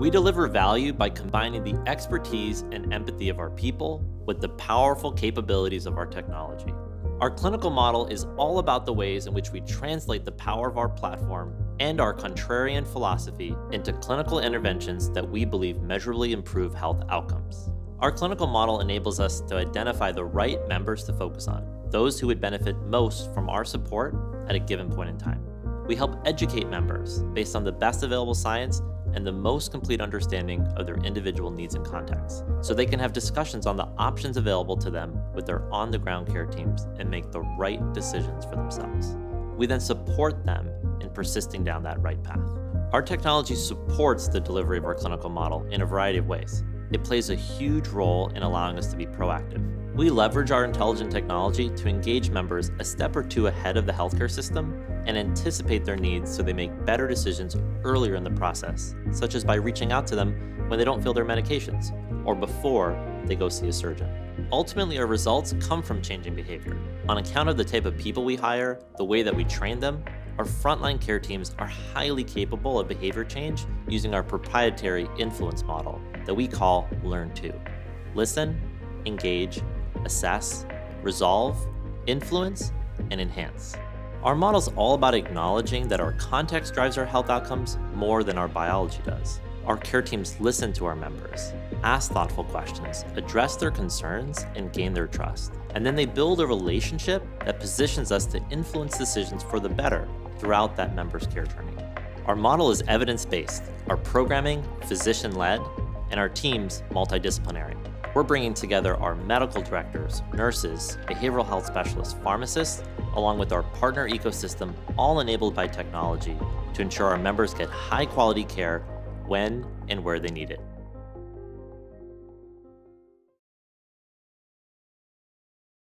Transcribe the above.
We deliver value by combining the expertise and empathy of our people with the powerful capabilities of our technology. Our clinical model is all about the ways in which we translate the power of our platform and our contrarian philosophy into clinical interventions that we believe measurably improve health outcomes. Our clinical model enables us to identify the right members to focus on, those who would benefit most from our support at a given point in time. We help educate members based on the best available science and the most complete understanding of their individual needs and contexts, so they can have discussions on the options available to them with their on the ground care teams and make the right decisions for themselves. We then support them in persisting down that right path. Our technology supports the delivery of our clinical model in a variety of ways. It plays a huge role in allowing us to be proactive. We leverage our intelligent technology to engage members a step or two ahead of the healthcare system and anticipate their needs so they make better decisions earlier in the process, such as by reaching out to them when they don't feel their medications or before they go see a surgeon. Ultimately, our results come from changing behavior. On account of the type of people we hire, the way that we train them, our frontline care teams are highly capable of behavior change using our proprietary influence model that we call Learn2. Listen, engage, assess, resolve, influence, and enhance. Our model is all about acknowledging that our context drives our health outcomes more than our biology does. Our care teams listen to our members, ask thoughtful questions, address their concerns, and gain their trust. And then they build a relationship that positions us to influence decisions for the better throughout that member's care journey. Our model is evidence based, our programming physician led, and our teams multidisciplinary. We're bringing together our medical directors, nurses, behavioral health specialists, pharmacists, along with our partner ecosystem, all enabled by technology to ensure our members get high quality care when and where they need it.